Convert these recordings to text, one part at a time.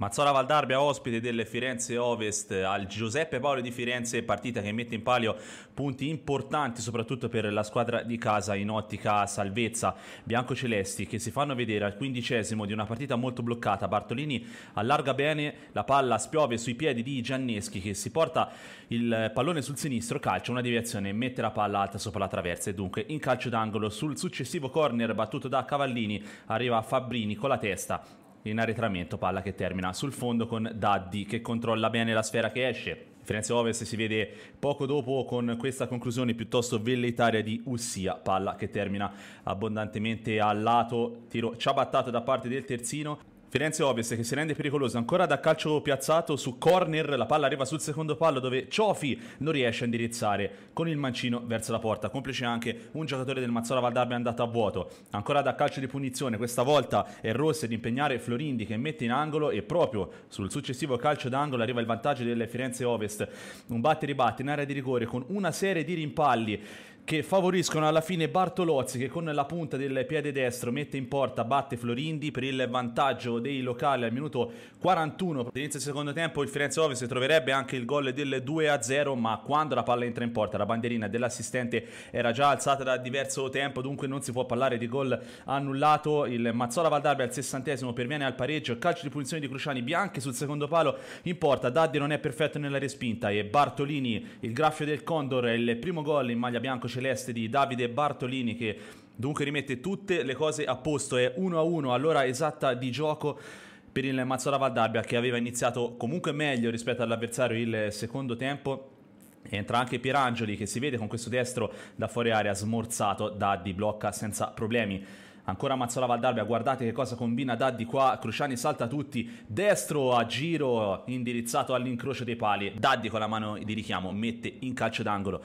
Mazzola Valdarbia ospite del Firenze Ovest al Giuseppe Paolo di Firenze, partita che mette in palio punti importanti soprattutto per la squadra di casa in ottica salvezza. Biancocelesti che si fanno vedere al quindicesimo di una partita molto bloccata. Bartolini allarga bene, la palla spiove sui piedi di Gianneschi che si porta il pallone sul sinistro, calcia una deviazione mette la palla alta sopra la traversa e dunque in calcio d'angolo sul successivo corner battuto da Cavallini arriva Fabbrini con la testa in arretramento, palla che termina sul fondo con Daddi che controlla bene la sfera che esce. Firenze Ovest si vede poco dopo con questa conclusione piuttosto velleitaria di Ussia, palla che termina abbondantemente al lato, tiro ciabattato da parte del terzino Firenze Ovest che si rende pericolosa ancora da calcio piazzato su corner, la palla arriva sul secondo pallo dove Ciofi non riesce a indirizzare con il mancino verso la porta, complice anche un giocatore del Mazzola Valdarbia andato a vuoto, ancora da calcio di punizione, questa volta è Rosse ad impegnare Florindi che mette in angolo e proprio sul successivo calcio d'angolo arriva il vantaggio del Firenze Ovest, un batte ribatte in area di rigore con una serie di rimpalli che favoriscono alla fine Bartolozzi che con la punta del piede destro mette in porta, batte Florindi per il vantaggio dei locali al minuto 41. Inizio il secondo tempo il Firenze Ovest troverebbe anche il gol del 2-0 ma quando la palla entra in porta la bandierina dell'assistente era già alzata da diverso tempo dunque non si può parlare di gol annullato. Il Mazzola Valdarbia al sessantesimo perviene al pareggio, calcio di punizione di Cruciani Bianchi sul secondo palo in porta, Daddi non è perfetto nella respinta e Bartolini il graffio del Condor il primo gol in maglia bianco-celeste di Davide Bartolini che Dunque rimette tutte le cose a posto, è 1-1 all'ora esatta di gioco per il Mazzola Valdarbia che aveva iniziato comunque meglio rispetto all'avversario il secondo tempo. Entra anche Pierangeli che si vede con questo destro da fuori area smorzato, Daddi blocca senza problemi. Ancora Mazzola Valdarbia, guardate che cosa combina Daddi qua, Cruciani salta tutti, destro a giro indirizzato all'incrocio dei pali, Daddi con la mano di richiamo mette in calcio d'angolo.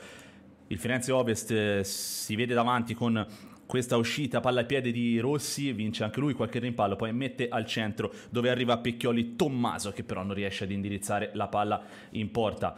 Il Firenze Ovest eh, si vede davanti con questa uscita palla al piede di Rossi, vince anche lui qualche rimpallo, poi mette al centro dove arriva a Pecchioli Tommaso che però non riesce ad indirizzare la palla in porta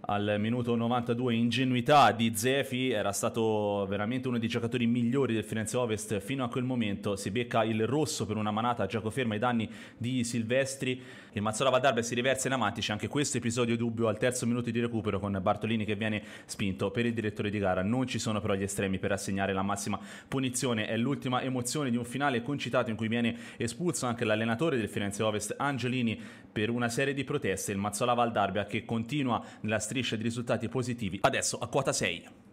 al minuto 92 ingenuità di Zefi era stato veramente uno dei giocatori migliori del Firenze Ovest fino a quel momento. Si becca il rosso per una manata a gioco fermo ai danni di Silvestri il Mazzola Valdarbia si riversa in avanti. C'è anche questo episodio dubbio al terzo minuto di recupero con Bartolini che viene spinto per il direttore di gara. Non ci sono però gli estremi per assegnare la massima punizione. È l'ultima emozione di un finale concitato in cui viene espulso anche l'allenatore del Firenze Ovest Angelini per una serie di proteste. Il Mazzola Valdarbia che continua nella striscia di risultati positivi, adesso a quota 6.